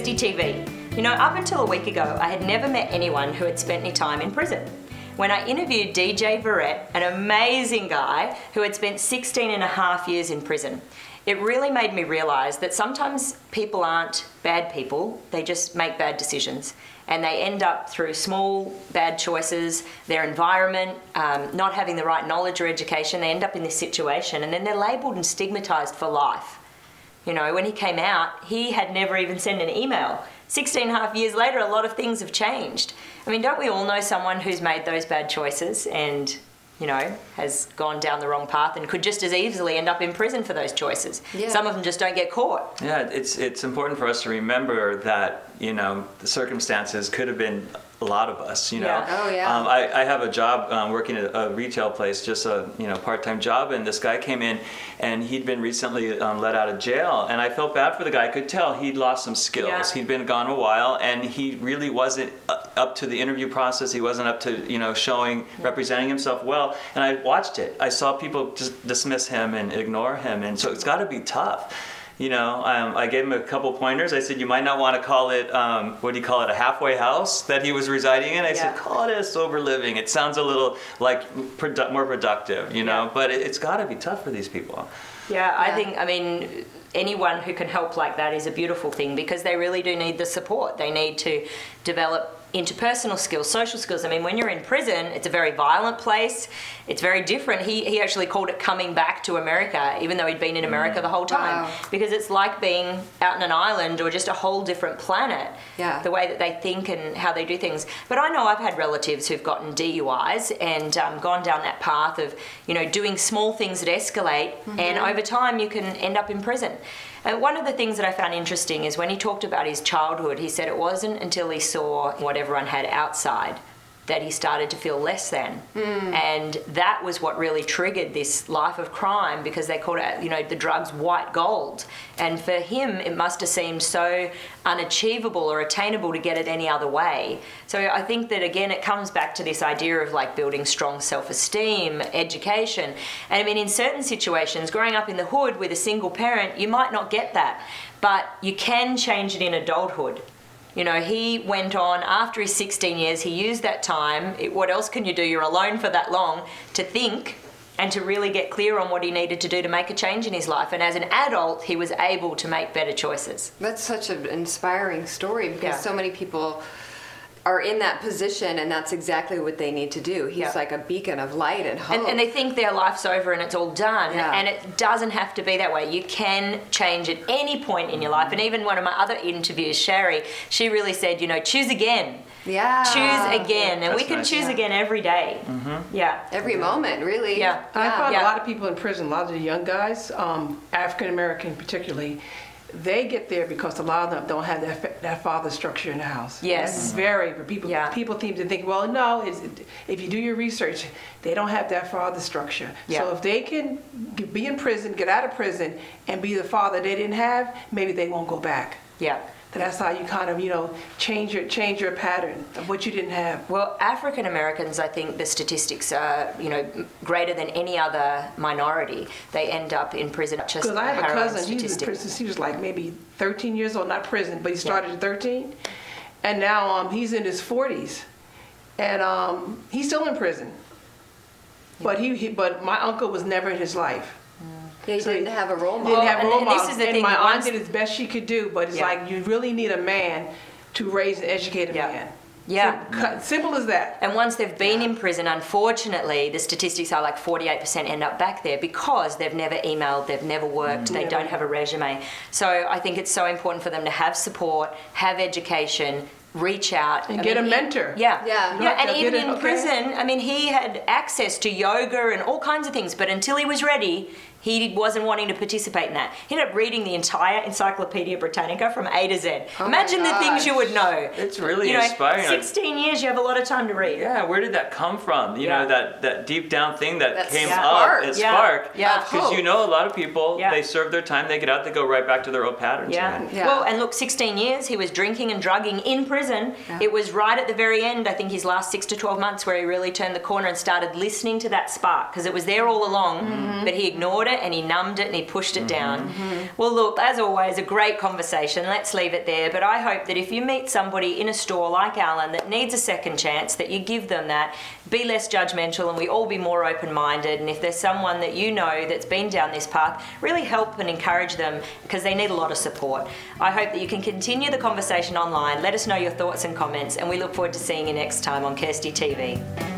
TV. You know, up until a week ago, I had never met anyone who had spent any time in prison. When I interviewed DJ Verrett, an amazing guy who had spent 16 and a half years in prison, it really made me realize that sometimes people aren't bad people, they just make bad decisions. And they end up through small bad choices, their environment, um, not having the right knowledge or education, they end up in this situation and then they're labeled and stigmatized for life. You know, when he came out, he had never even sent an email. 16 and a half years later, a lot of things have changed. I mean, don't we all know someone who's made those bad choices and, you know, has gone down the wrong path and could just as easily end up in prison for those choices? Yeah. Some of them just don't get caught. Yeah, it's it's important for us to remember that you know the circumstances could have been a lot of us. You know, Yeah. Oh, yeah. Um, I, I have a job um, working at a retail place, just a you know part-time job, and this guy came in, and he'd been recently um, let out of jail, and I felt bad for the guy. I could tell he'd lost some skills. Yeah. He'd been gone a while, and he really wasn't uh, up to the interview process. He wasn't up to you know showing representing himself well. And I watched it. I saw people just dismiss him and ignore him, and so it's got to be tough. You know, um, I gave him a couple pointers. I said, you might not want to call it, um, what do you call it, a halfway house that he was residing in. I said, call it a sober living. It sounds a little like produ- more productive, you know, Yeah. but it, it's got to be tough for these people. Yeah, I Yeah. think, I mean, anyone who can help like that is a beautiful thing because they really do need the support. They need to develop interpersonal skills, social skills. I mean, when you're in prison, it's a very violent place. It's very different. He, he actually called it coming back to America, even though he'd been in America the whole time. Wow. Because it's like being out in an island or just a whole different planet. Yeah. The way that they think and how they do things. But I know I've had relatives who've gotten DUIs and um, gone down that path of, you know, doing small things that escalate, and over time you can end up in prison. And one of the things that I found interesting is when he talked about his childhood, he said it wasn't until he saw what everyone had outside that he started to feel less than. And that was what really triggered this life of crime because they called it, you know, the drugs white gold. And for him, it must have seemed so unachievable or attainable to get it any other way. So I think that again, it comes back to this idea of like building strong self esteem, education. And I mean, in certain situations, growing up in the hood with a single parent, you might not get that, but you can change it in adulthood. You know, he went on after his 16 years, he used that time. It, what else can you do? You're alone for that long to think and to really get clear on what he needed to do to make a change in his life. And as an adult, he was able to make better choices. That's such an inspiring story because Yeah. so many people are in that position and that's exactly what they need to do. He's Yeah. like a beacon of light and hope. And, and they think their life's over and it's all done. Yeah. And it doesn't have to be that way. You can change at any point in your life. And even one of my other interviews, Sherry, she really said, you know, choose again. yeah. Choose again. And we can nice. choose Yeah. again every day. Yeah. Every moment, really. Yeah. I found Yeah. a lot of people in prison, a lot of the young guys, um, African American particularly, they get there because a lot of them don't have that, fa- that father structure in the house. Yes. That's mm-hmm. very, people, Yeah. people seem to think, well, no, if you do your research, they don't have that father structure. Yeah. So if they can be in prison, get out of prison, and be the father they didn't have, maybe they won't go back. Yeah. That's how you kind of, you know, change your change your pattern of what you didn't have. Well, African Americans, I think the statistics are, you know, greater than any other minority. They end up in prison. Just Because I have a cousin, he was in prison, he was like maybe 13 years old, not prison, but he started at 13. And now um, he's in his 40s. And um, he's still in prison. But he, he, but my uncle was never in his life. They So didn't have a role He model. didn't have a and role this model. is the and thing, my aunt did as best she could do, but it's Yeah. like you really need a man to raise and educate a Yeah. man. Yeah. Sim- simple as that. And once they've been in prison, unfortunately, the statistics are like 48% end up back there because they've never emailed, they've never worked, mm. they Yeah. don't have a resume. So I think it's so important for them to have support, have education, reach out And I get mean, a mentor. Yeah, Yeah. yeah, and Get even it, in okay. prison, I mean, he had access to yoga and all kinds of things, but until he was ready, he wasn't wanting to participate in that. He ended up reading the entire Encyclopedia Britannica from A to Z. Oh Imagine the things you would know. It's really you know, inspiring. 16 years, you have a lot of time to read. Yeah, where did that come from? You Yeah. know, that, that deep down thing that That came spark. up, that Yeah. spark. Yeah. Because you know, a lot of people, Yeah. they serve their time, they get out, they go right back to their old patterns Yeah. again. Yeah. Well, and look, 16 years he was drinking and drugging in prison. prison. Yeah. It was right at the very end, I think his last six to 12 months, where he really turned the corner and started listening to that spark because it was there all along, Mm-hmm. but he ignored it and he numbed it and he pushed it mm-hmm. down. Well, look, as always, a great conversation. Let's leave it there. But I hope that if you meet somebody in a store like Alan that needs a second chance, that you give them that. Be less judgmental and we all be more open minded. And if there's someone that you know that's been down this path, really help and encourage them because they need a lot of support. I hope that you can continue the conversation online. Let us know your thoughts and comments, and we look forward to seeing you next time on Kirsty TV.